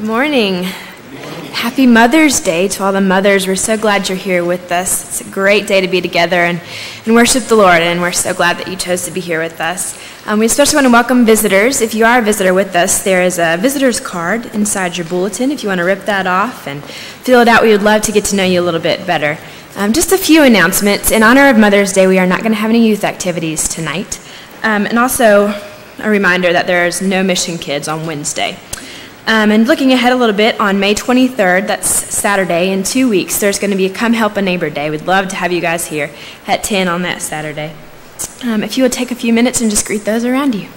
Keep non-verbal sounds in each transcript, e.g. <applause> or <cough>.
Good morning. Happy Mother's Day to all the mothers. We're so glad you're here with us. It's a great day to be together and, and worship the Lord, and we're so glad that you chose to be here with us. Um, we especially want to welcome visitors. If you are a visitor with us, there is a visitor's card inside your bulletin. If you want to rip that off and fill it out, we would love to get to know you a little bit better. Um, just a few announcements. In honor of Mother's Day, we are not going to have any youth activities tonight. Um, and also, a reminder that there's no mission kids on Wednesday. Um, and looking ahead a little bit, on May 23rd, that's Saturday, in two weeks, there's going to be a Come Help a Neighbor Day. We'd love to have you guys here at 10 on that Saturday. Um, if you would take a few minutes and just greet those around you.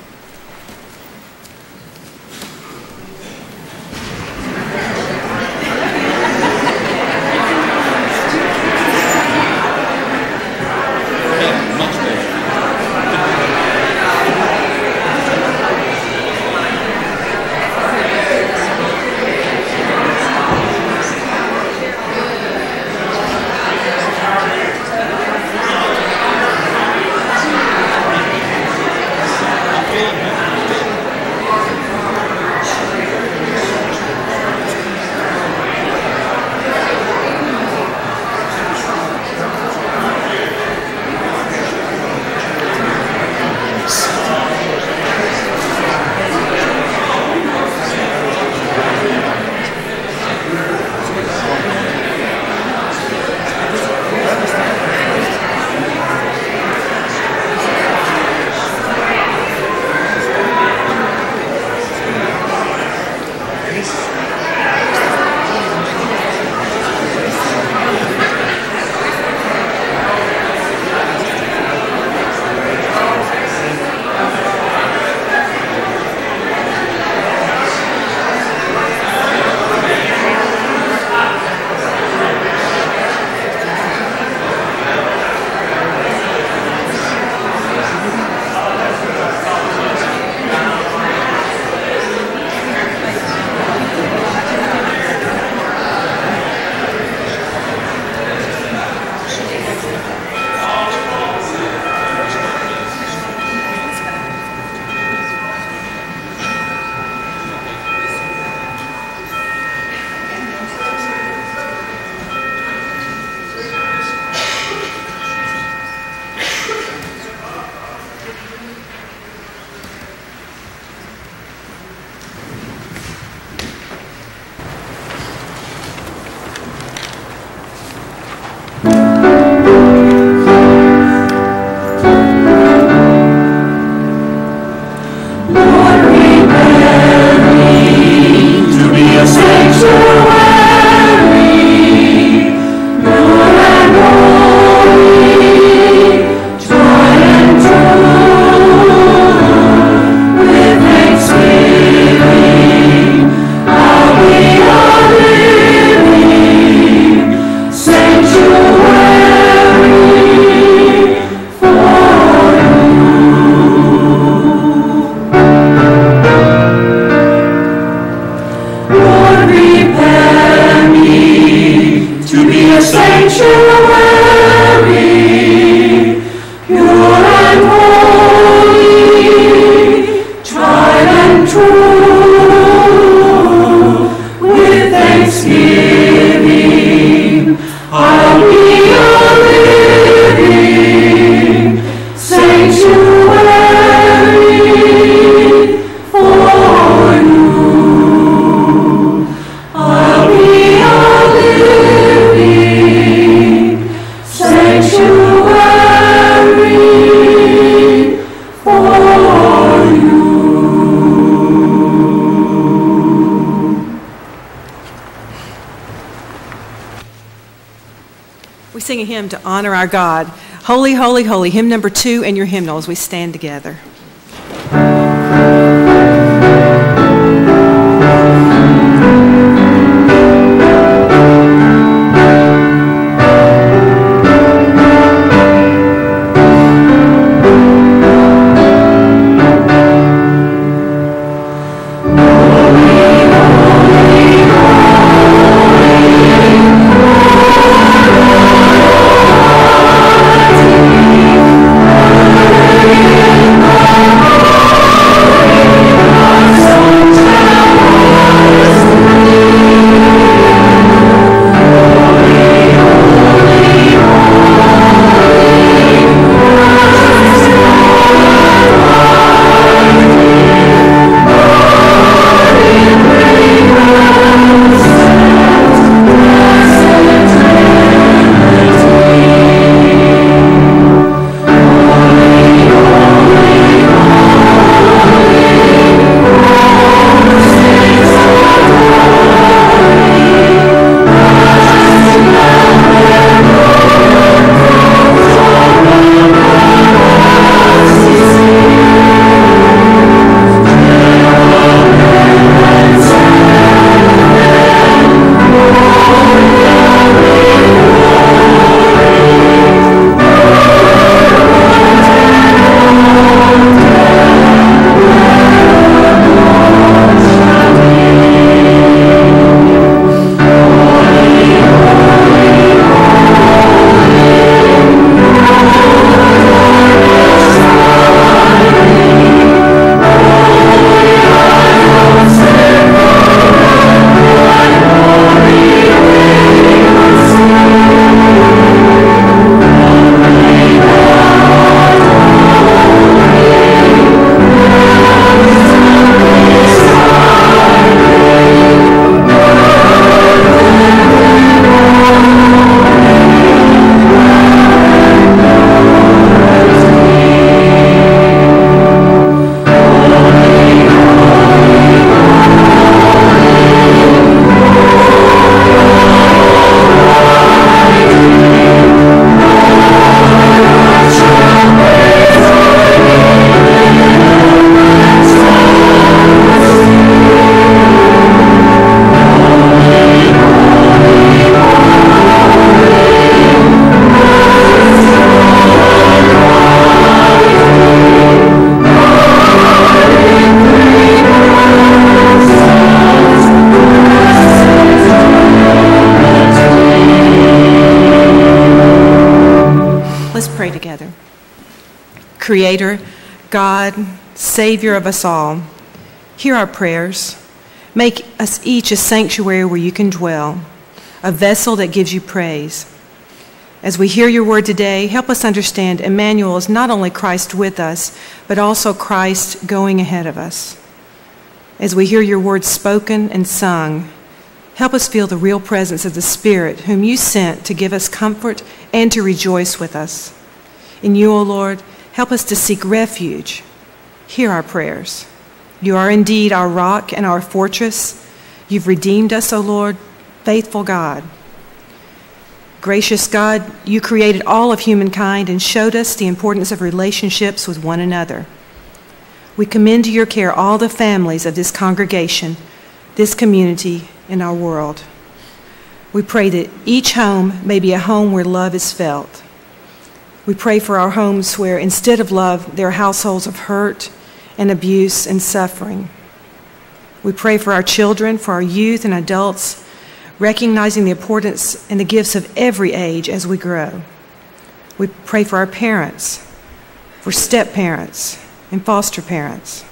Our God. Holy, holy, holy. Hymn number two and your hymnal as we stand together. Creator, God, Savior of us all, hear our prayers. Make us each a sanctuary where you can dwell, a vessel that gives you praise. As we hear your word today, help us understand Emmanuel is not only Christ with us, but also Christ going ahead of us. As we hear your word spoken and sung, help us feel the real presence of the Spirit, whom you sent to give us comfort and to rejoice with us. In you, O Lord, help us to seek refuge. Hear our prayers. You are indeed our rock and our fortress. You've redeemed us, O Lord, faithful God. Gracious God, you created all of humankind and showed us the importance of relationships with one another. We commend to your care all the families of this congregation, this community, and our world. We pray that each home may be a home where love is felt. We pray for our homes where, instead of love, there are households of hurt and abuse and suffering. We pray for our children, for our youth and adults recognizing the importance and the gifts of every age as we grow. We pray for our parents, for step parents, and foster parents.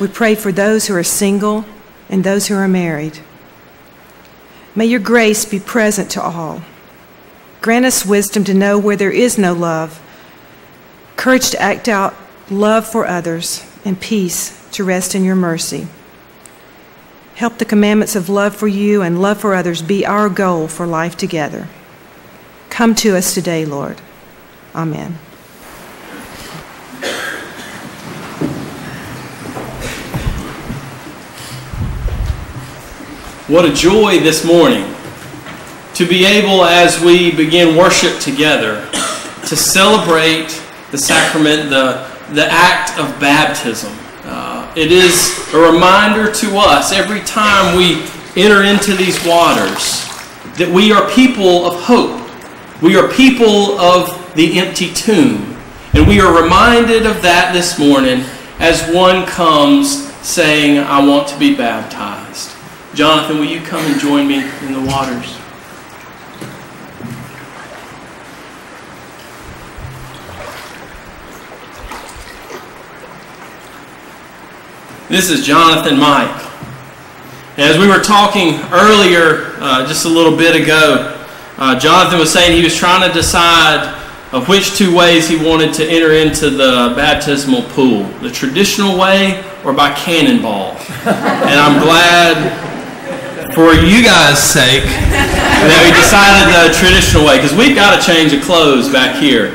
We pray for those who are single and those who are married. May your grace be present to all. Grant us wisdom to know where there is no love, courage to act out love for others, and peace to rest in your mercy. Help the commandments of love for you and love for others be our goal for life together. Come to us today, Lord. Amen. What a joy this morning to be able, as we begin worship together, to celebrate the sacrament, the, the act of baptism. Uh, it is a reminder to us every time we enter into these waters that we are people of hope. We are people of the empty tomb. And we are reminded of that this morning as one comes saying, I want to be baptized. Jonathan, will you come and join me in the waters? This is Jonathan Mike. As we were talking earlier, uh, just a little bit ago, uh, Jonathan was saying he was trying to decide of which two ways he wanted to enter into the baptismal pool the traditional way or by cannonball. <laughs> and I'm glad for you guys' sake that we decided the traditional way because we've got to change of clothes back here.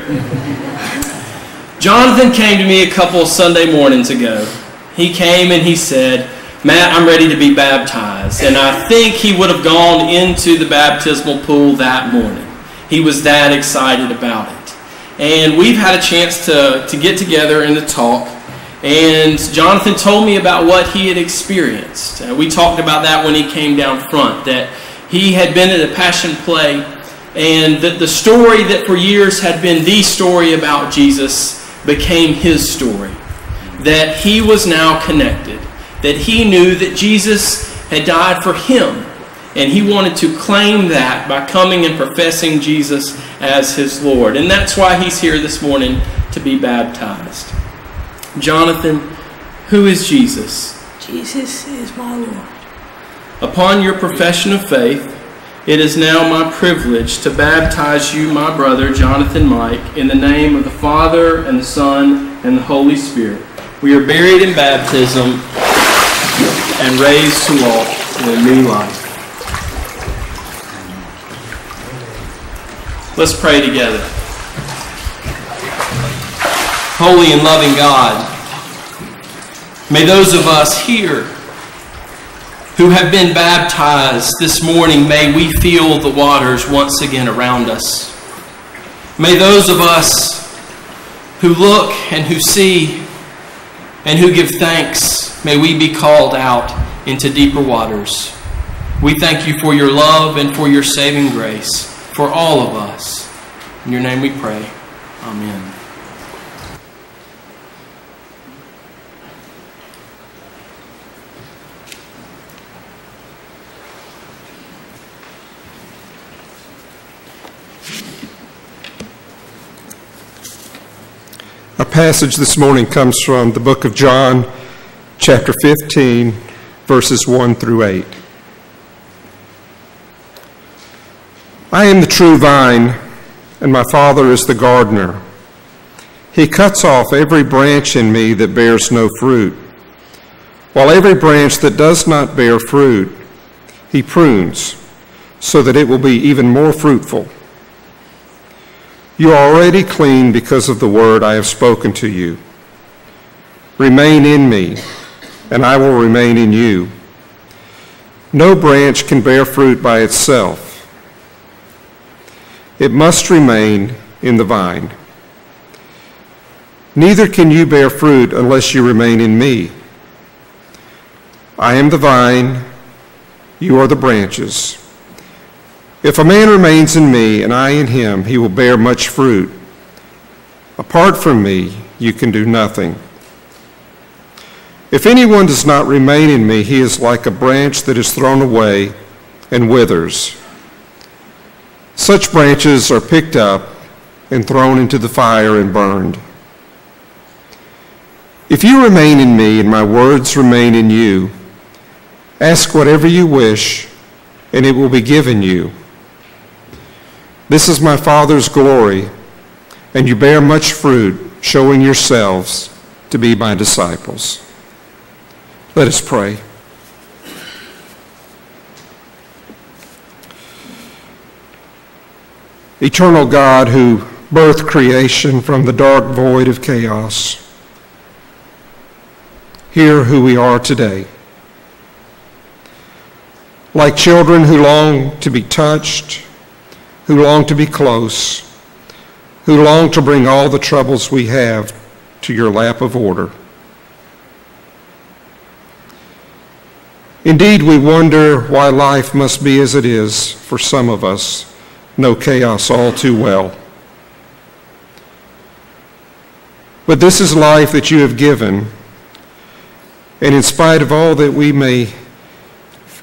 Jonathan came to me a couple Sunday mornings ago he came and he said, Matt, I'm ready to be baptized. And I think he would have gone into the baptismal pool that morning. He was that excited about it. And we've had a chance to, to get together and to talk. And Jonathan told me about what he had experienced. Uh, we talked about that when he came down front, that he had been at a passion play, and that the story that for years had been the story about Jesus became his story that he was now connected, that he knew that Jesus had died for him. And he wanted to claim that by coming and professing Jesus as his Lord. And that's why he's here this morning to be baptized. Jonathan, who is Jesus? Jesus is my Lord. Upon your profession of faith, it is now my privilege to baptize you, my brother, Jonathan Mike, in the name of the Father, and the Son, and the Holy Spirit. We are buried in baptism and raised to walk in a new life. Let's pray together. Holy and loving God, may those of us here who have been baptized this morning, may we feel the waters once again around us. May those of us who look and who see and who give thanks, may we be called out into deeper waters. We thank you for your love and for your saving grace for all of us. In your name we pray. Amen. Passage this morning comes from the book of John, chapter 15, verses 1 through 8. I am the true vine, and my Father is the gardener. He cuts off every branch in me that bears no fruit, while every branch that does not bear fruit, he prunes, so that it will be even more fruitful. You are already clean because of the word I have spoken to you. Remain in me, and I will remain in you. No branch can bear fruit by itself. It must remain in the vine. Neither can you bear fruit unless you remain in me. I am the vine, you are the branches. If a man remains in me and I in him, he will bear much fruit. Apart from me, you can do nothing. If anyone does not remain in me, he is like a branch that is thrown away and withers. Such branches are picked up and thrown into the fire and burned. If you remain in me and my words remain in you, ask whatever you wish, and it will be given you. This is my Father's glory, and you bear much fruit, showing yourselves to be my disciples. Let us pray. Eternal God, who birthed creation from the dark void of chaos, hear who we are today. Like children who long to be touched, who long to be close, who long to bring all the troubles we have to your lap of order. Indeed, we wonder why life must be as it is for some of us, know chaos all too well. But this is life that you have given, and in spite of all that we may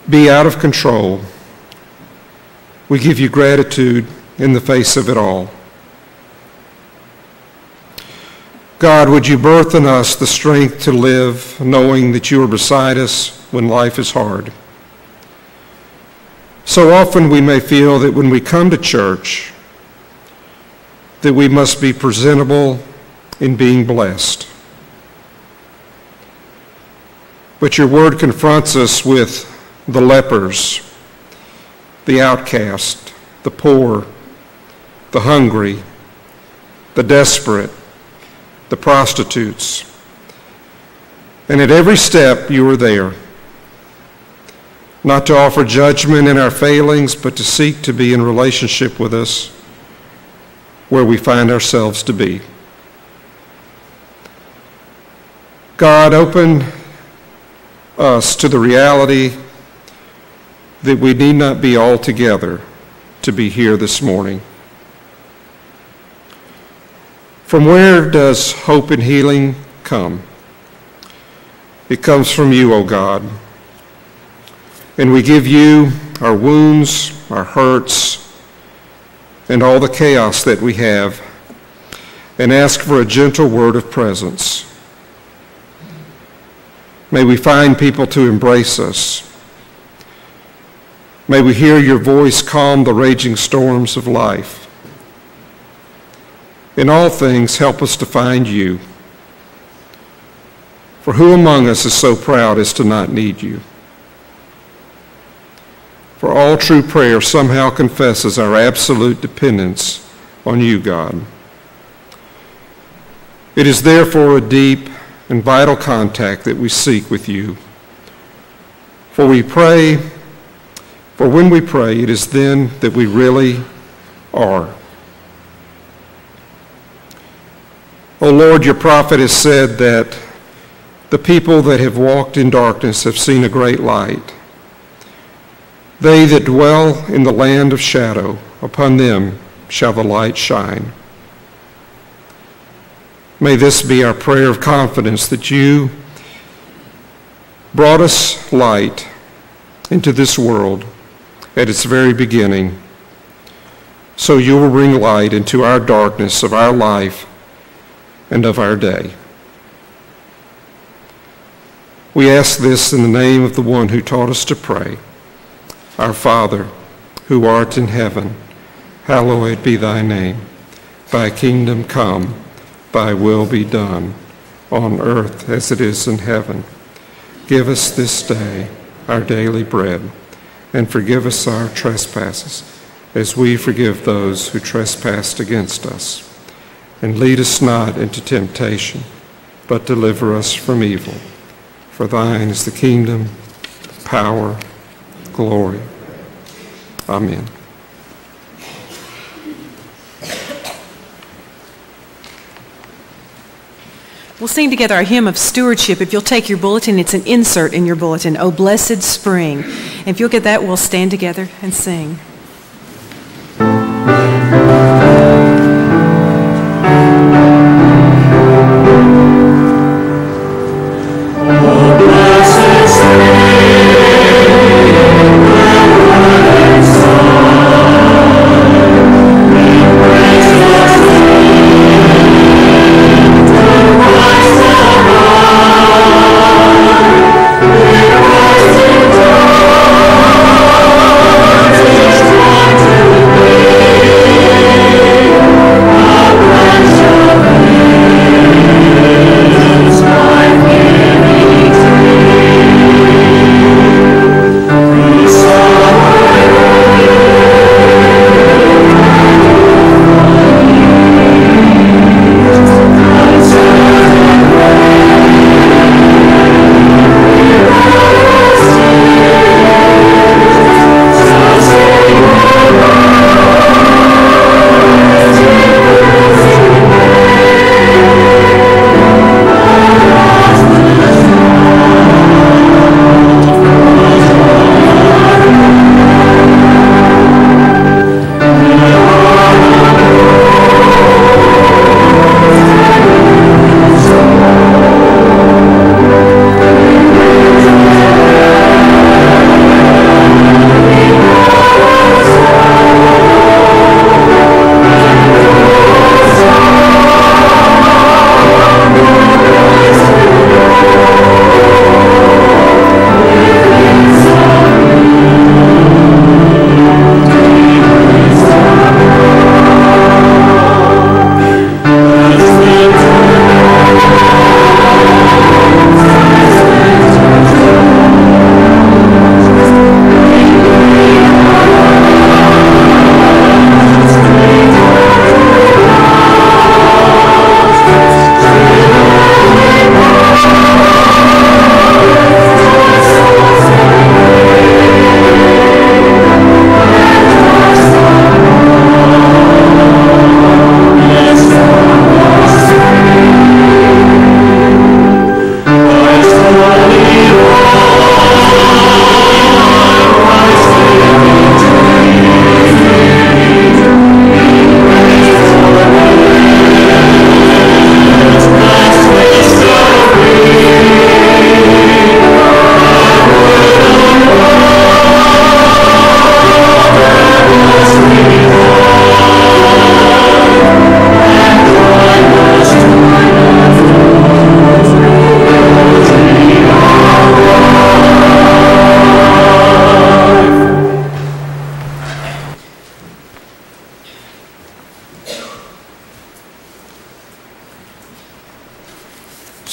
be out of control, we give you gratitude in the face of it all. God, would you birth in us the strength to live knowing that you are beside us when life is hard? So often we may feel that when we come to church, that we must be presentable in being blessed. But your word confronts us with the lepers the outcast, the poor, the hungry, the desperate, the prostitutes. And at every step, you are there. Not to offer judgment in our failings, but to seek to be in relationship with us where we find ourselves to be. God, open us to the reality that we need not be all together to be here this morning. From where does hope and healing come? It comes from you, O God. And we give you our wounds, our hurts, and all the chaos that we have, and ask for a gentle word of presence. May we find people to embrace us May we hear your voice calm the raging storms of life. In all things, help us to find you. For who among us is so proud as to not need you? For all true prayer somehow confesses our absolute dependence on you, God. It is therefore a deep and vital contact that we seek with you. For we pray for when we pray, it is then that we really are. O Lord, your prophet has said that the people that have walked in darkness have seen a great light. They that dwell in the land of shadow, upon them shall the light shine. May this be our prayer of confidence that you brought us light into this world at its very beginning. So you will bring light into our darkness of our life and of our day. We ask this in the name of the one who taught us to pray. Our Father, who art in heaven, hallowed be thy name. Thy kingdom come, thy will be done, on earth as it is in heaven. Give us this day our daily bread, and forgive us our trespasses, as we forgive those who trespass against us. And lead us not into temptation, but deliver us from evil. For thine is the kingdom, power, glory. Amen. We'll sing together our hymn of stewardship. If you'll take your bulletin, it's an insert in your bulletin, O Blessed Spring. And if you'll get that, we'll stand together and sing.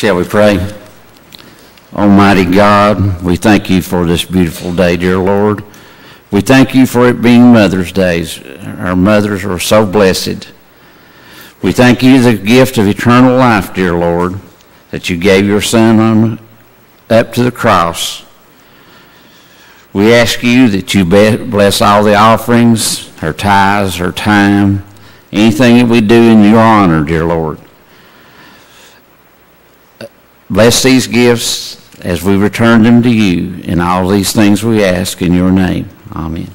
Shall we pray? Almighty God, we thank you for this beautiful day, dear Lord. We thank you for it being Mother's Day. Our mothers are so blessed. We thank you the gift of eternal life, dear Lord, that you gave your Son on, up to the cross. We ask you that you bless all the offerings, her tithes, her time, anything that we do in your honor, dear Lord. Bless these gifts as we return them to you. In all these things we ask in your name. Amen.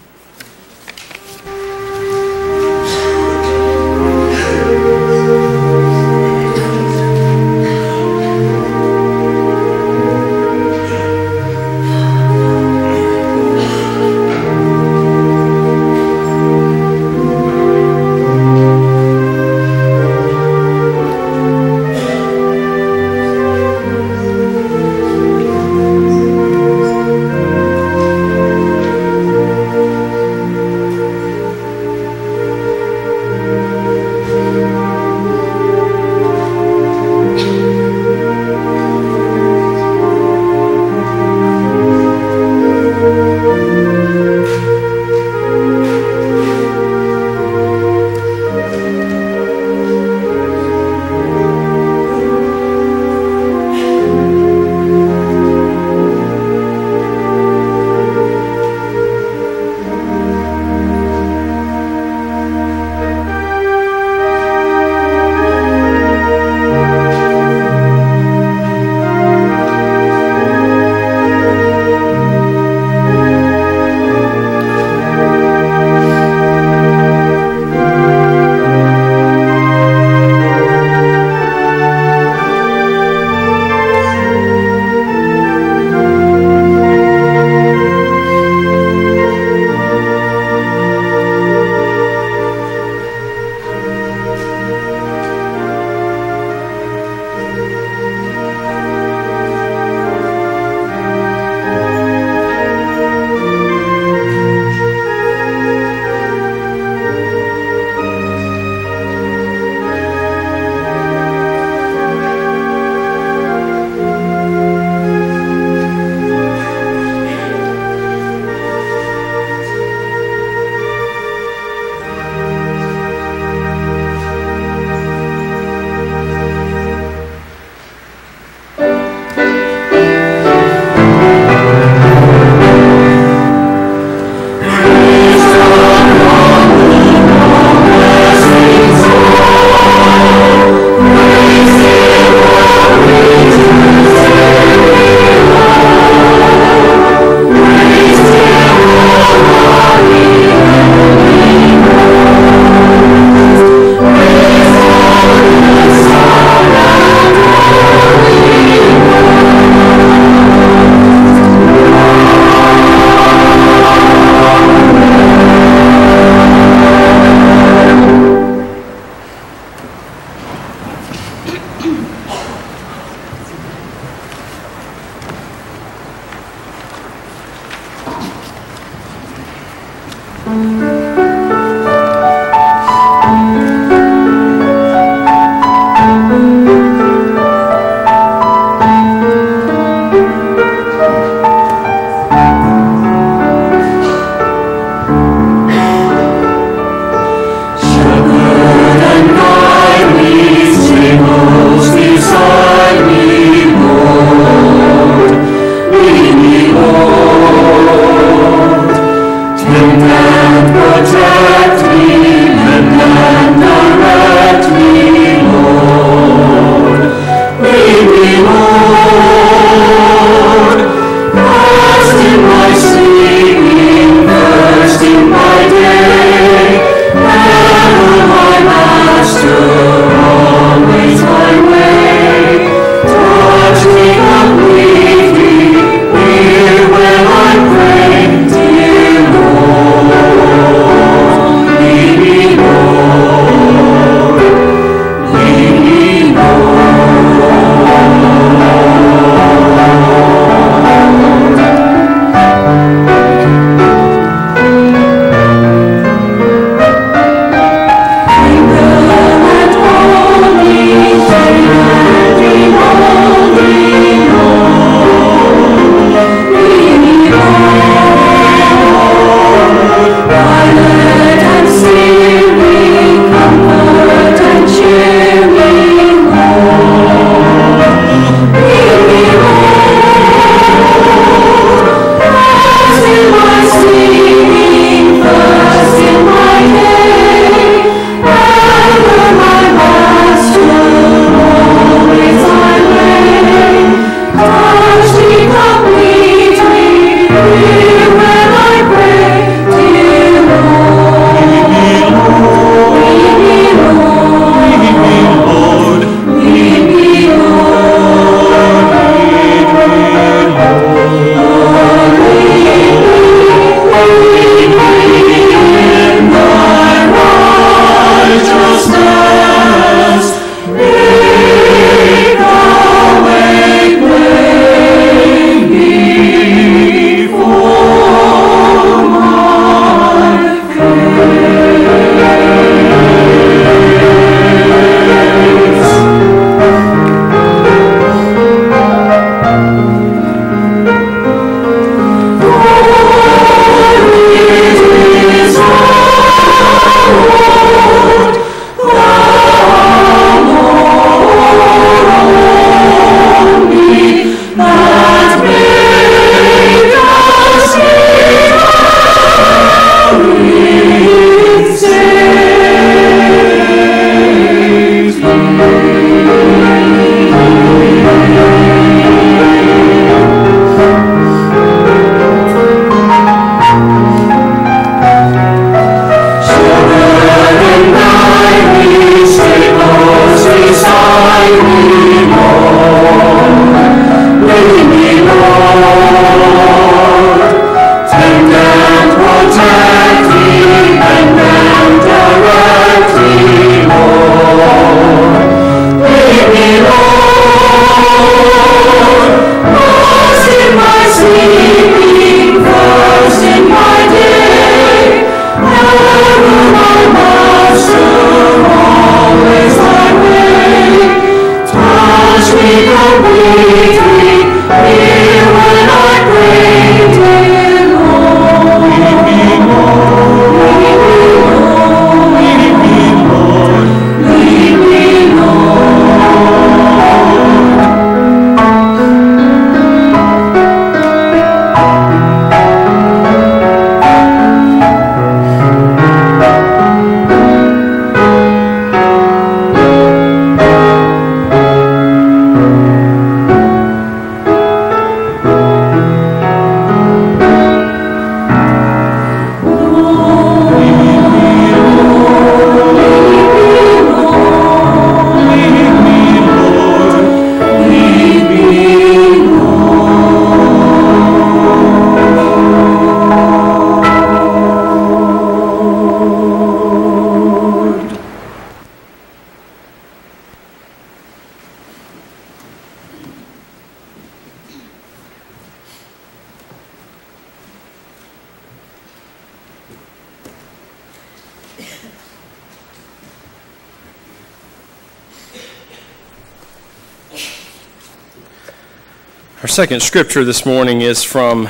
Second scripture this morning is from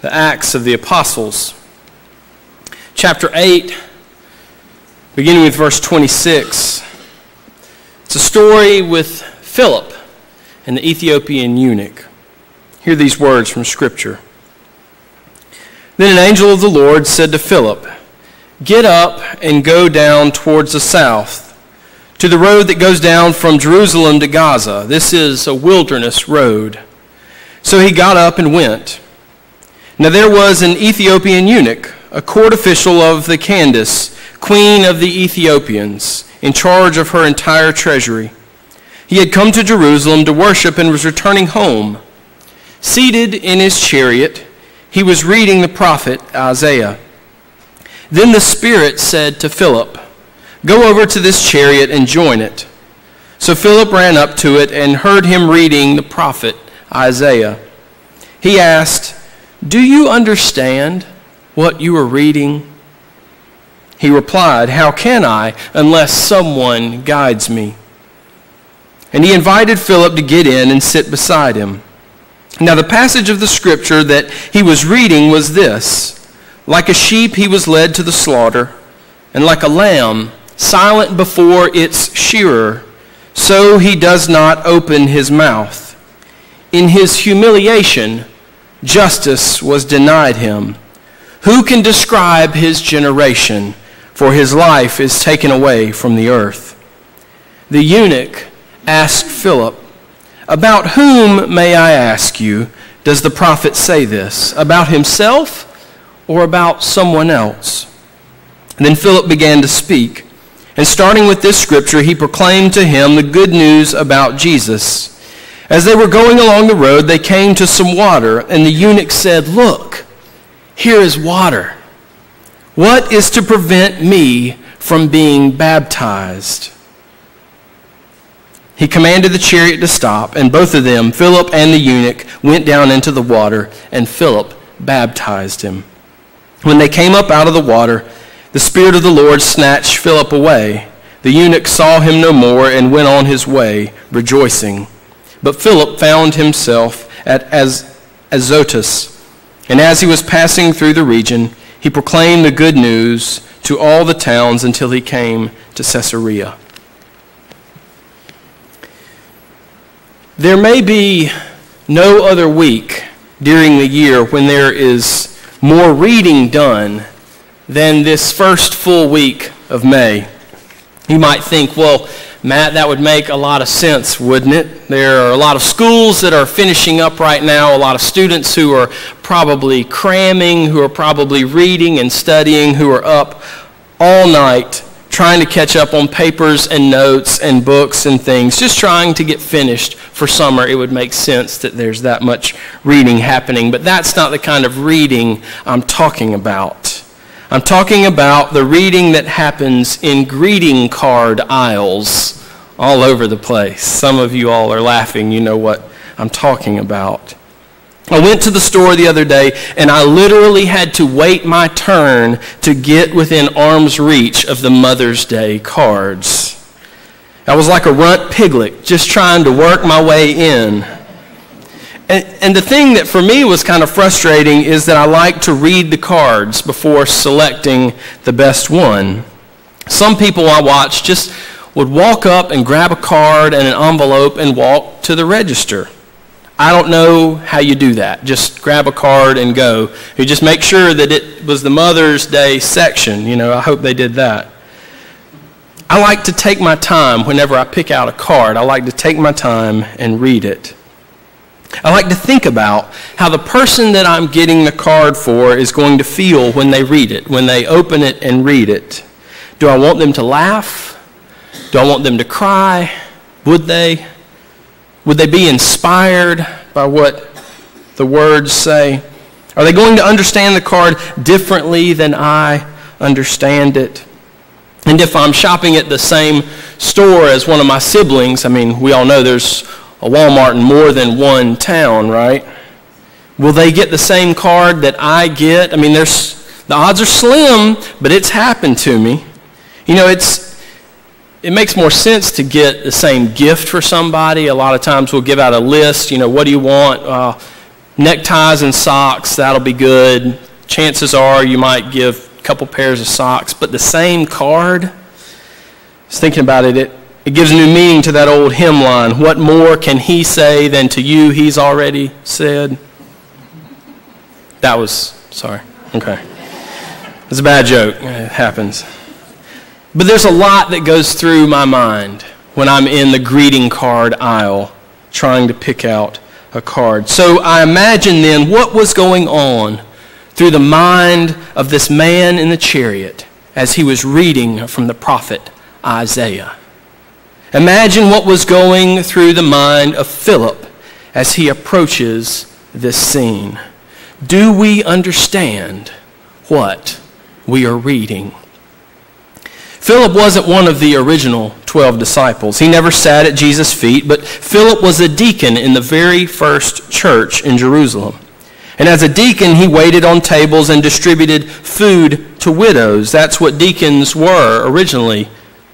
the Acts of the Apostles, chapter 8, beginning with verse 26. It's a story with Philip and the Ethiopian eunuch. Hear these words from Scripture. Then an angel of the Lord said to Philip, Get up and go down towards the south, to the road that goes down from Jerusalem to Gaza. This is a wilderness road. So he got up and went. Now there was an Ethiopian eunuch, a court official of the Candace, queen of the Ethiopians, in charge of her entire treasury. He had come to Jerusalem to worship and was returning home. Seated in his chariot, he was reading the prophet Isaiah. Then the Spirit said to Philip, Go over to this chariot and join it. So Philip ran up to it and heard him reading the prophet Isaiah. He asked, Do you understand what you are reading? He replied, How can I unless someone guides me? And he invited Philip to get in and sit beside him. Now, the passage of the scripture that he was reading was this Like a sheep, he was led to the slaughter, and like a lamb, silent before its shearer, so he does not open his mouth. In his humiliation, justice was denied him. Who can describe his generation? For his life is taken away from the earth. The eunuch asked Philip, About whom, may I ask you, does the prophet say this? About himself or about someone else? And then Philip began to speak. And starting with this scripture, he proclaimed to him the good news about Jesus. As they were going along the road, they came to some water, and the eunuch said, Look, here is water. What is to prevent me from being baptized? He commanded the chariot to stop, and both of them, Philip and the eunuch, went down into the water, and Philip baptized him. When they came up out of the water, the Spirit of the Lord snatched Philip away. The eunuch saw him no more and went on his way, rejoicing. But Philip found himself at Az- Azotus, and as he was passing through the region, he proclaimed the good news to all the towns until he came to Caesarea. There may be no other week during the year when there is more reading done than this first full week of May. You might think, well, Matt, that would make a lot of sense, wouldn't it? There are a lot of schools that are finishing up right now, a lot of students who are probably cramming, who are probably reading and studying, who are up all night trying to catch up on papers and notes and books and things, just trying to get finished for summer. It would make sense that there's that much reading happening, but that's not the kind of reading I'm talking about. I'm talking about the reading that happens in greeting card aisles all over the place. Some of you all are laughing. You know what I'm talking about. I went to the store the other day and I literally had to wait my turn to get within arm's reach of the Mother's Day cards. I was like a runt piglet just trying to work my way in. And, and, the thing that for me was kind of frustrating is that I like to read the cards before selecting the best one. Some people I watch just would walk up and grab a card and an envelope and walk to the register. I don't know how you do that. Just grab a card and go. You just make sure that it was the Mother's Day section. You know, I hope they did that. I like to take my time whenever I pick out a card. I like to take my time and read it. I like to think about how the person that I'm getting the card for is going to feel when they read it, when they open it and read it. Do I want them to laugh? Do I want them to cry? Would they? Would they be inspired by what the words say? Are they going to understand the card differently than I understand it? And if I'm shopping at the same store as one of my siblings, I mean, we all know there's a Walmart in more than one town, right? Will they get the same card that I get? I mean, there's, The odds are slim, but it's happened to me. You know, it's it makes more sense to get the same gift for somebody. A lot of times we'll give out a list, you know, what do you want? Uh, neckties and socks, that'll be good. Chances are you might give a couple pairs of socks, but the same card, I was thinking about it, it, it gives new meaning to that old hymn line. What more can he say than to you he's already said? That was, sorry, okay. It's a bad joke. It happens. But there's a lot that goes through my mind when I'm in the greeting card aisle trying to pick out a card. So I imagine then what was going on through the mind of this man in the chariot as he was reading from the prophet Isaiah. Imagine what was going through the mind of Philip as he approaches this scene. Do we understand what we are reading? Philip wasn't one of the original 12 disciples. He never sat at Jesus' feet, but Philip was a deacon in the very first church in Jerusalem. And as a deacon, he waited on tables and distributed food to widows. That's what deacons were originally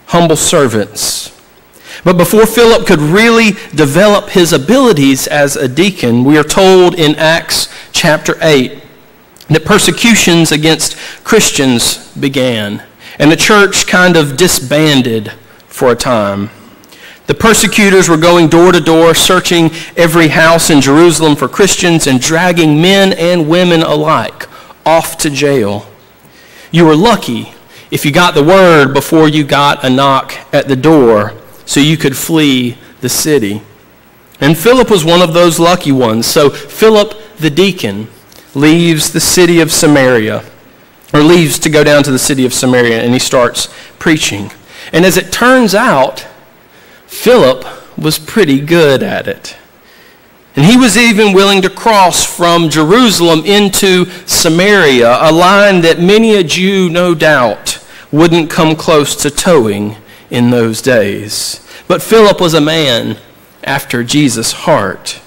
humble servants. But before Philip could really develop his abilities as a deacon, we are told in Acts chapter 8 that persecutions against Christians began. And the church kind of disbanded for a time. The persecutors were going door to door, searching every house in Jerusalem for Christians and dragging men and women alike off to jail. You were lucky if you got the word before you got a knock at the door so you could flee the city. And Philip was one of those lucky ones. So Philip the deacon leaves the city of Samaria or leaves to go down to the city of Samaria and he starts preaching. And as it turns out, Philip was pretty good at it. And he was even willing to cross from Jerusalem into Samaria, a line that many a Jew, no doubt, wouldn't come close to toeing in those days. But Philip was a man after Jesus' heart.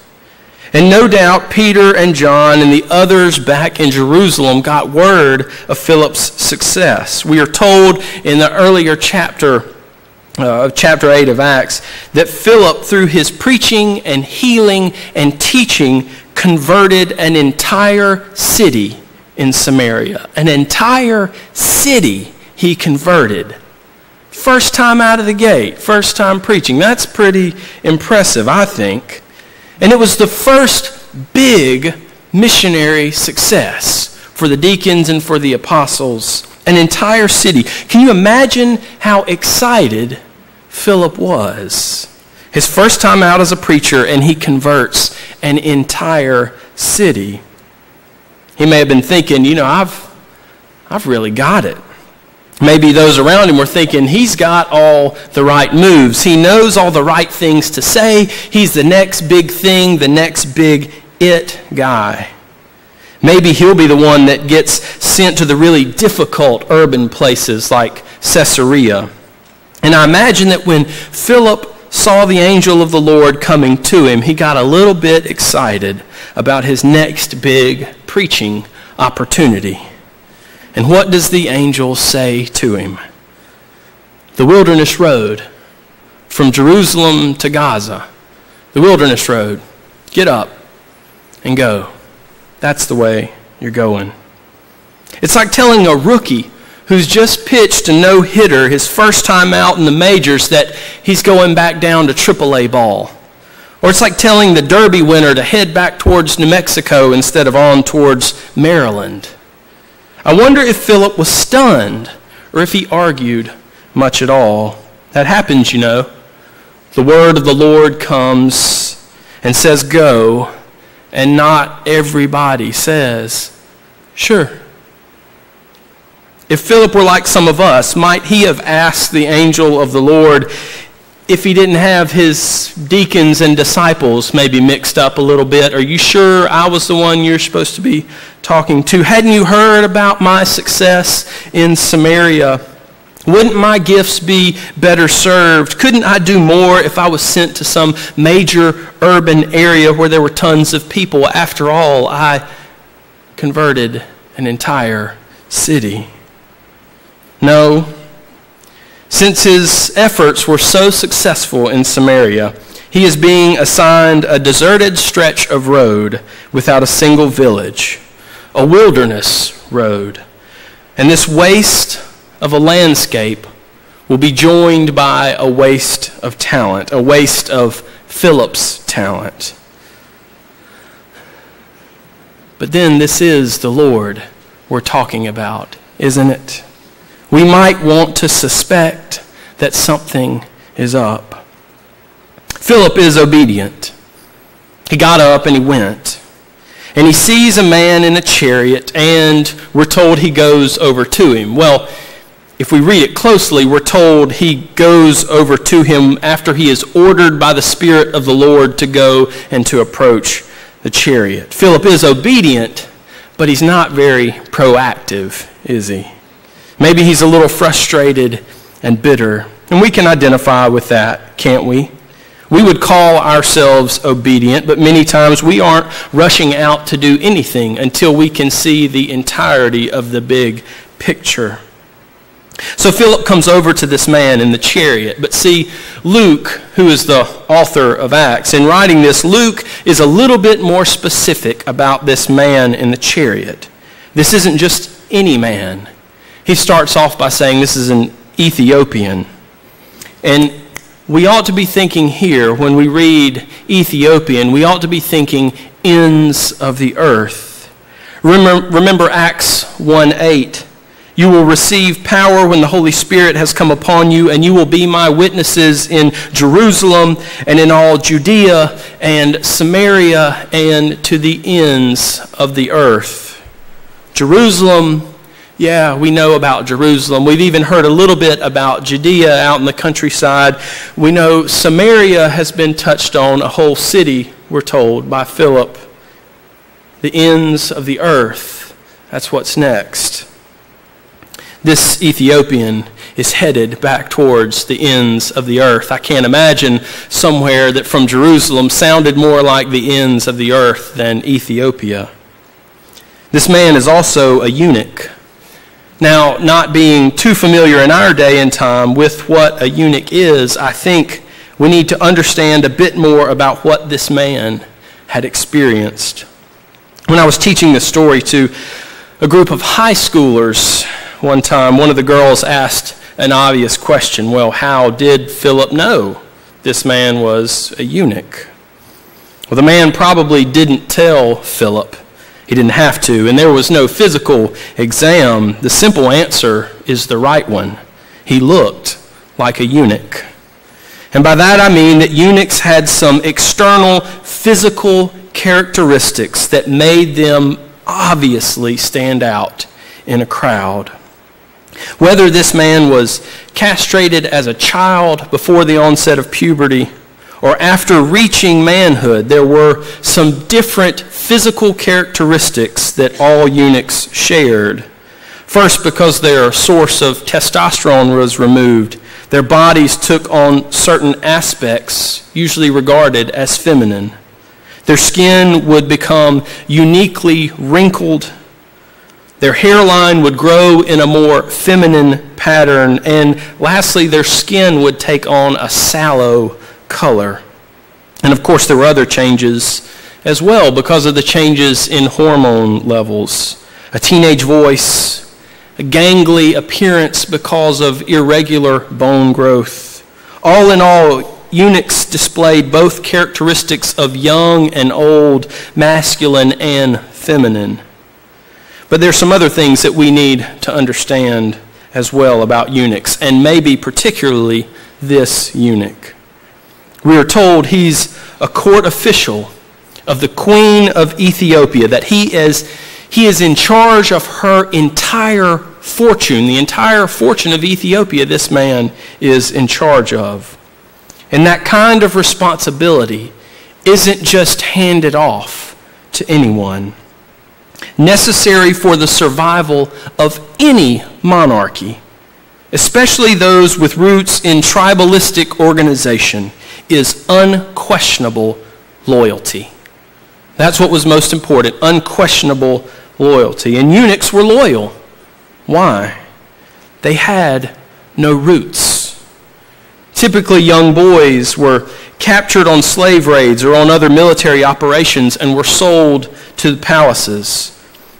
And no doubt Peter and John and the others back in Jerusalem got word of Philip's success. We are told in the earlier chapter uh, of chapter 8 of Acts that Philip, through his preaching and healing and teaching, converted an entire city in Samaria. An entire city he converted. First time out of the gate, first time preaching. That's pretty impressive, I think. And it was the first big missionary success for the deacons and for the apostles, an entire city. Can you imagine how excited Philip was? His first time out as a preacher, and he converts an entire city. He may have been thinking, you know, I've, I've really got it. Maybe those around him were thinking he's got all the right moves. He knows all the right things to say. He's the next big thing, the next big it guy. Maybe he'll be the one that gets sent to the really difficult urban places like Caesarea. And I imagine that when Philip saw the angel of the Lord coming to him, he got a little bit excited about his next big preaching opportunity. And what does the angel say to him? The wilderness road from Jerusalem to Gaza. The wilderness road. Get up and go. That's the way you're going. It's like telling a rookie who's just pitched a no hitter his first time out in the majors that he's going back down to AAA ball. Or it's like telling the Derby winner to head back towards New Mexico instead of on towards Maryland. I wonder if Philip was stunned or if he argued much at all. That happens, you know. The word of the Lord comes and says, Go, and not everybody says, Sure. If Philip were like some of us, might he have asked the angel of the Lord if he didn't have his deacons and disciples maybe mixed up a little bit, are you sure I was the one you're supposed to be talking to? Hadn't you heard about my success in Samaria? Wouldn't my gifts be better served? Couldn't I do more if I was sent to some major urban area where there were tons of people? After all, I converted an entire city. No, since his efforts were so successful in Samaria, he is being assigned a deserted stretch of road without a single village, a wilderness road. And this waste of a landscape will be joined by a waste of talent, a waste of Philip's talent. But then this is the Lord we're talking about, isn't it? We might want to suspect that something is up. Philip is obedient. He got up and he went. And he sees a man in a chariot, and we're told he goes over to him. Well, if we read it closely, we're told he goes over to him after he is ordered by the Spirit of the Lord to go and to approach the chariot. Philip is obedient, but he's not very proactive, is he? Maybe he's a little frustrated and bitter. And we can identify with that, can't we? We would call ourselves obedient, but many times we aren't rushing out to do anything until we can see the entirety of the big picture. So Philip comes over to this man in the chariot. But see, Luke, who is the author of Acts, in writing this, Luke is a little bit more specific about this man in the chariot. This isn't just any man. He starts off by saying this is an Ethiopian. And we ought to be thinking here, when we read Ethiopian, we ought to be thinking ends of the earth. Remember, remember Acts 1 8 you will receive power when the Holy Spirit has come upon you, and you will be my witnesses in Jerusalem and in all Judea and Samaria and to the ends of the earth. Jerusalem, yeah, we know about Jerusalem. We've even heard a little bit about Judea out in the countryside. We know Samaria has been touched on, a whole city, we're told, by Philip. The ends of the earth. That's what's next this Ethiopian is headed back towards the ends of the earth. I can't imagine somewhere that from Jerusalem sounded more like the ends of the earth than Ethiopia. This man is also a eunuch. Now, not being too familiar in our day and time with what a eunuch is, I think we need to understand a bit more about what this man had experienced. When I was teaching this story to a group of high schoolers one time, one of the girls asked an obvious question Well, how did Philip know this man was a eunuch? Well, the man probably didn't tell Philip. He didn't have to, and there was no physical exam. The simple answer is the right one. He looked like a eunuch. And by that I mean that eunuchs had some external physical characteristics that made them obviously stand out in a crowd. Whether this man was castrated as a child before the onset of puberty or after reaching manhood, there were some different physical characteristics that all eunuchs shared. First, because their source of testosterone was removed, their bodies took on certain aspects usually regarded as feminine. Their skin would become uniquely wrinkled their hairline would grow in a more feminine pattern. And lastly, their skin would take on a sallow color. And of course, there were other changes as well because of the changes in hormone levels. A teenage voice, a gangly appearance because of irregular bone growth. All in all, eunuchs displayed both characteristics of young and old, masculine and feminine. But there's some other things that we need to understand as well about eunuchs, and maybe particularly this eunuch. We are told he's a court official of the queen of Ethiopia, that he is, he is in charge of her entire fortune, the entire fortune of Ethiopia, this man is in charge of. And that kind of responsibility isn't just handed off to anyone necessary for the survival of any monarchy, especially those with roots in tribalistic organization, is unquestionable loyalty. That's what was most important unquestionable loyalty. And eunuchs were loyal. Why? They had no roots. Typically, young boys were captured on slave raids or on other military operations and were sold to the palaces.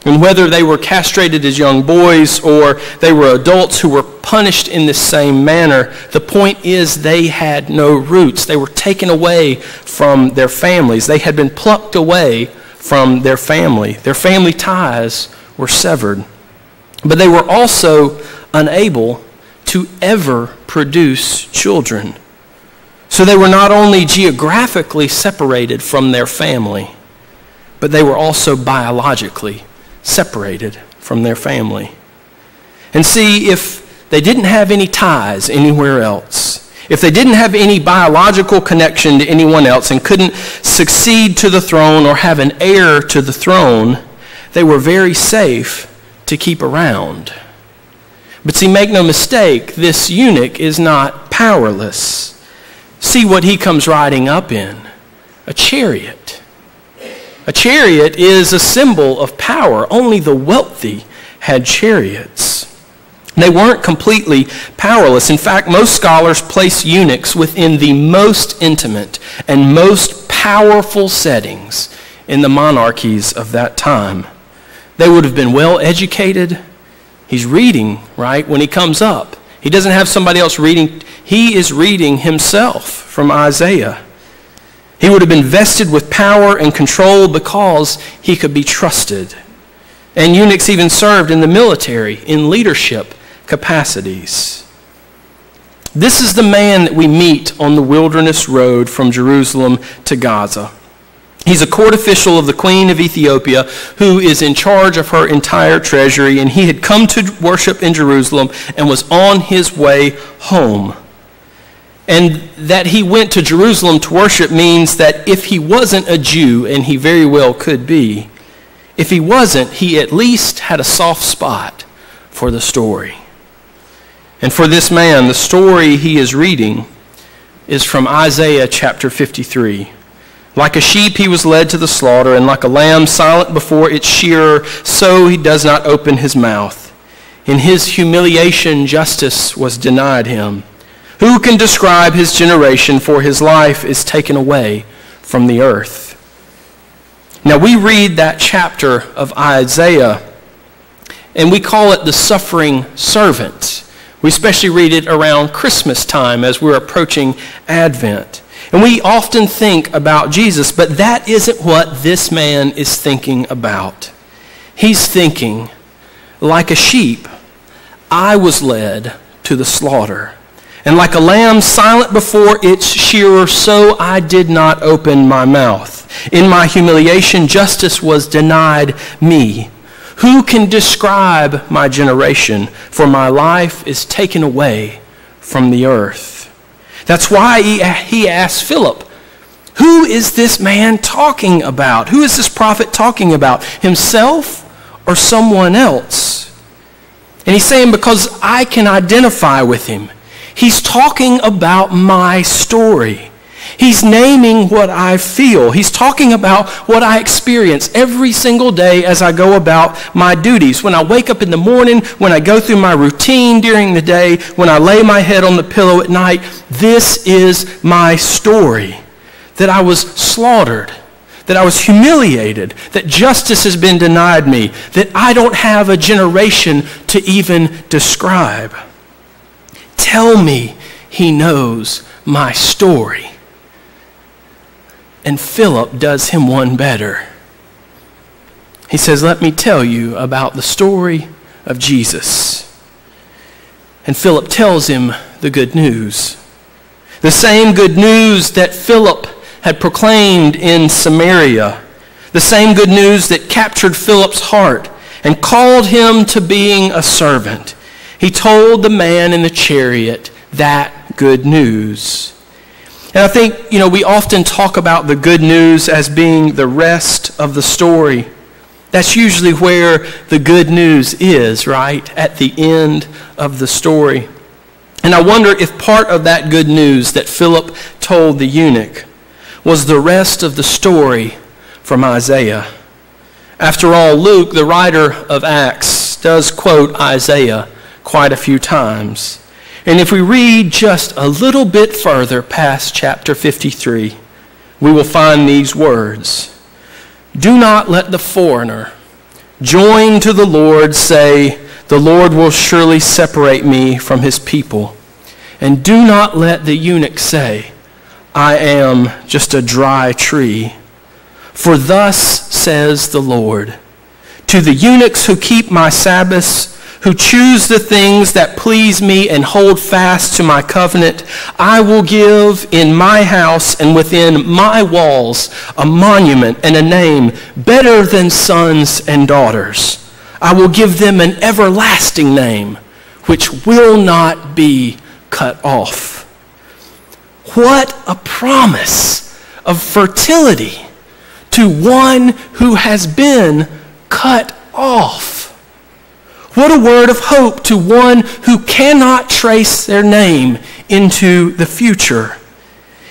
And whether they were castrated as young boys or they were adults who were punished in the same manner, the point is they had no roots. They were taken away from their families. They had been plucked away from their family. Their family ties were severed. But they were also unable to ever produce children. So they were not only geographically separated from their family, but they were also biologically separated from their family. And see, if they didn't have any ties anywhere else, if they didn't have any biological connection to anyone else and couldn't succeed to the throne or have an heir to the throne, they were very safe to keep around. But see, make no mistake, this eunuch is not powerless see what he comes riding up in a chariot. A chariot is a symbol of power. Only the wealthy had chariots. They weren't completely powerless. In fact, most scholars place eunuchs within the most intimate and most powerful settings in the monarchies of that time. They would have been well educated. He's reading, right, when he comes up. He doesn't have somebody else reading. He is reading himself from Isaiah. He would have been vested with power and control because he could be trusted. And eunuchs even served in the military in leadership capacities. This is the man that we meet on the wilderness road from Jerusalem to Gaza. He's a court official of the Queen of Ethiopia who is in charge of her entire treasury, and he had come to worship in Jerusalem and was on his way home. And that he went to Jerusalem to worship means that if he wasn't a Jew, and he very well could be, if he wasn't, he at least had a soft spot for the story. And for this man, the story he is reading is from Isaiah chapter 53. Like a sheep he was led to the slaughter, and like a lamb silent before its shearer, so he does not open his mouth. In his humiliation, justice was denied him. Who can describe his generation, for his life is taken away from the earth? Now, we read that chapter of Isaiah, and we call it the suffering servant. We especially read it around Christmas time as we're approaching Advent. And we often think about Jesus, but that isn't what this man is thinking about. He's thinking, like a sheep, I was led to the slaughter. And like a lamb silent before its shearer, so I did not open my mouth. In my humiliation, justice was denied me. Who can describe my generation? For my life is taken away from the earth. That's why he, he asked Philip, Who is this man talking about? Who is this prophet talking about? Himself or someone else? And he's saying, Because I can identify with him. He's talking about my story. He's naming what I feel. He's talking about what I experience every single day as I go about my duties. When I wake up in the morning, when I go through my routine during the day, when I lay my head on the pillow at night, this is my story. That I was slaughtered, that I was humiliated, that justice has been denied me, that I don't have a generation to even describe. Tell me he knows my story. And Philip does him one better. He says, Let me tell you about the story of Jesus. And Philip tells him the good news. The same good news that Philip had proclaimed in Samaria. The same good news that captured Philip's heart and called him to being a servant. He told the man in the chariot that good news. And I think, you know, we often talk about the good news as being the rest of the story. That's usually where the good news is, right? At the end of the story. And I wonder if part of that good news that Philip told the eunuch was the rest of the story from Isaiah. After all, Luke, the writer of Acts, does quote Isaiah quite a few times. And if we read just a little bit further past chapter 53, we will find these words Do not let the foreigner join to the Lord say, The Lord will surely separate me from his people. And do not let the eunuch say, I am just a dry tree. For thus says the Lord To the eunuchs who keep my Sabbaths, who choose the things that please me and hold fast to my covenant, I will give in my house and within my walls a monument and a name better than sons and daughters. I will give them an everlasting name which will not be cut off. What a promise of fertility to one who has been cut off. What a word of hope to one who cannot trace their name into the future.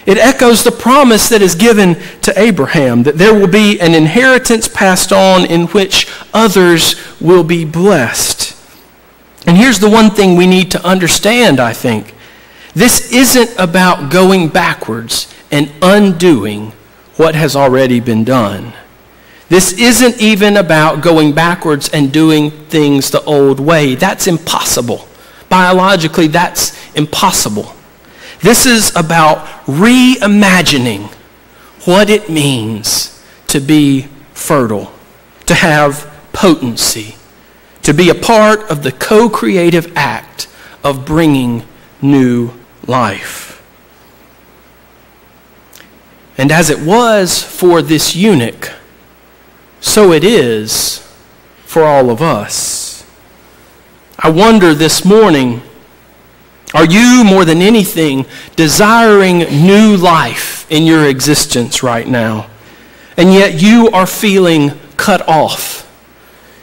It echoes the promise that is given to Abraham that there will be an inheritance passed on in which others will be blessed. And here's the one thing we need to understand, I think. This isn't about going backwards and undoing what has already been done. This isn't even about going backwards and doing things the old way. That's impossible. Biologically, that's impossible. This is about reimagining what it means to be fertile, to have potency, to be a part of the co creative act of bringing new life. And as it was for this eunuch, so it is for all of us. I wonder this morning are you more than anything desiring new life in your existence right now? And yet you are feeling cut off.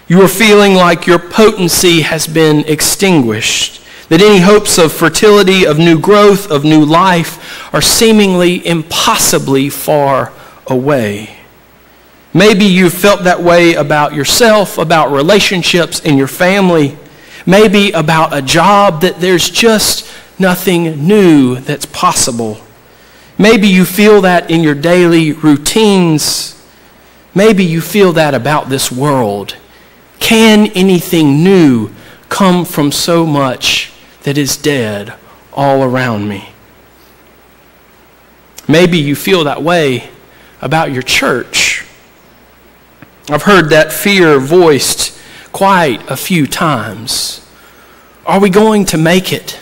You are feeling like your potency has been extinguished. That any hopes of fertility, of new growth, of new life are seemingly impossibly far away. Maybe you've felt that way about yourself, about relationships in your family, maybe about a job that there's just nothing new that's possible. Maybe you feel that in your daily routines. Maybe you feel that about this world. Can anything new come from so much that is dead all around me? Maybe you feel that way about your church I've heard that fear voiced quite a few times. Are we going to make it?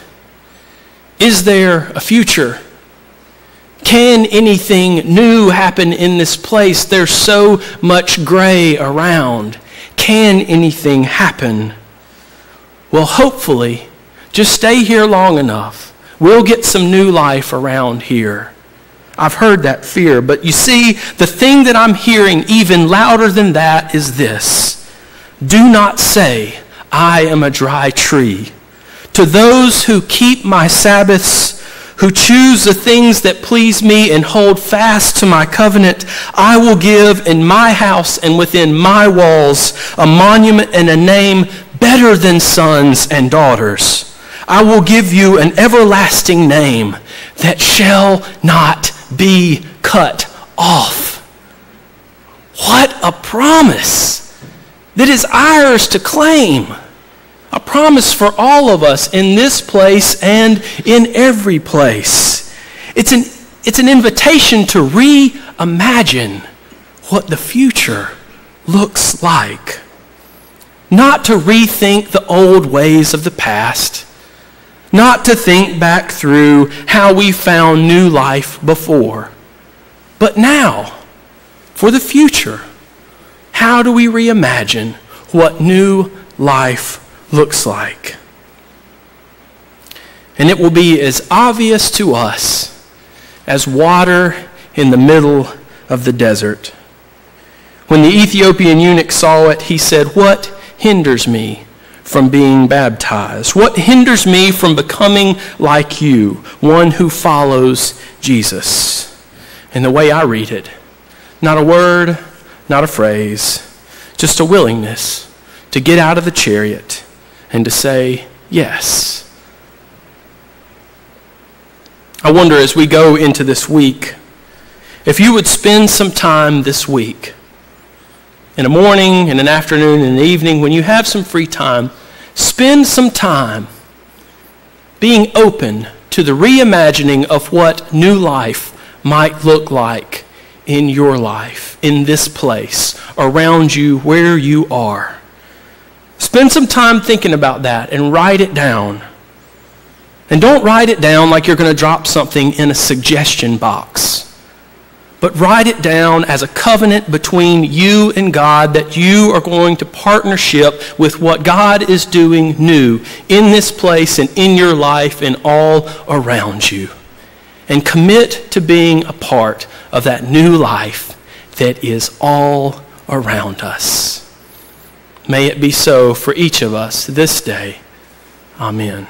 Is there a future? Can anything new happen in this place? There's so much gray around. Can anything happen? Well, hopefully, just stay here long enough. We'll get some new life around here. I've heard that fear. But you see, the thing that I'm hearing even louder than that is this Do not say, I am a dry tree. To those who keep my Sabbaths, who choose the things that please me and hold fast to my covenant, I will give in my house and within my walls a monument and a name better than sons and daughters. I will give you an everlasting name that shall not be cut off. What a promise that is ours to claim. A promise for all of us in this place and in every place. It's an, it's an invitation to reimagine what the future looks like. Not to rethink the old ways of the past not to think back through how we found new life before, but now, for the future, how do we reimagine what new life looks like? And it will be as obvious to us as water in the middle of the desert. When the Ethiopian eunuch saw it, he said, What hinders me from being baptized? What hinders me from becoming like you, one who follows Jesus? And the way I read it, not a word, not a phrase, just a willingness to get out of the chariot and to say, Yes. I wonder as we go into this week, if you would spend some time this week, in a morning, in an afternoon, in an evening, when you have some free time, spend some time being open to the reimagining of what new life might look like in your life, in this place, around you, where you are. Spend some time thinking about that and write it down. And don't write it down like you're going to drop something in a suggestion box. But write it down as a covenant between you and God that you are going to partnership with what God is doing new in this place and in your life and all around you. And commit to being a part of that new life that is all around us. May it be so for each of us this day. Amen.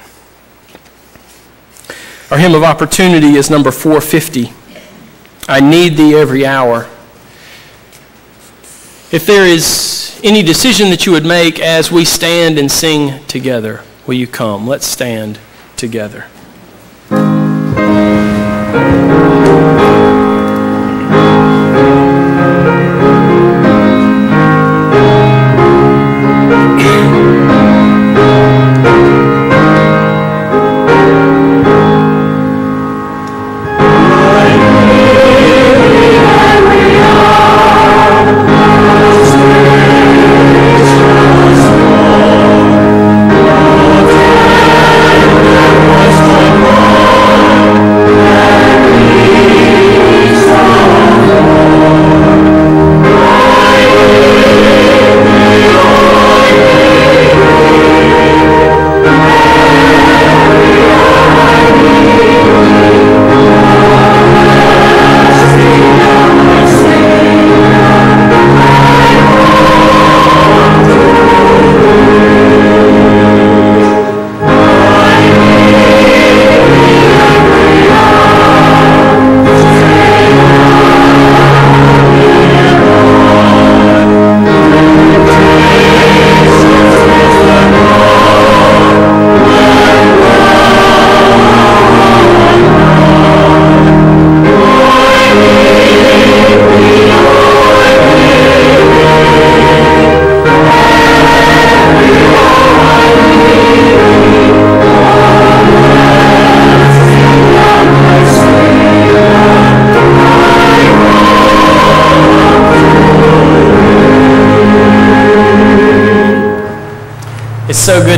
Our hymn of opportunity is number 450. I need thee every hour. If there is any decision that you would make as we stand and sing together, will you come? Let's stand together.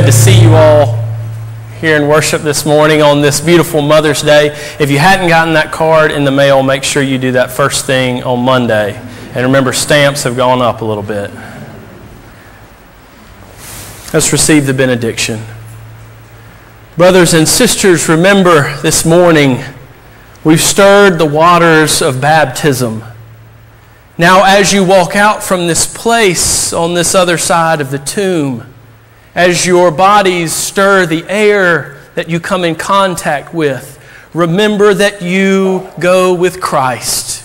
Good to see you all here in worship this morning on this beautiful Mother's Day. If you hadn't gotten that card in the mail, make sure you do that first thing on Monday. And remember, stamps have gone up a little bit. Let's receive the benediction. Brothers and sisters, remember this morning we've stirred the waters of baptism. Now, as you walk out from this place on this other side of the tomb, as your bodies stir the air that you come in contact with, remember that you go with Christ.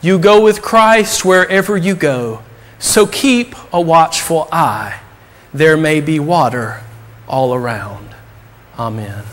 You go with Christ wherever you go. So keep a watchful eye. There may be water all around. Amen.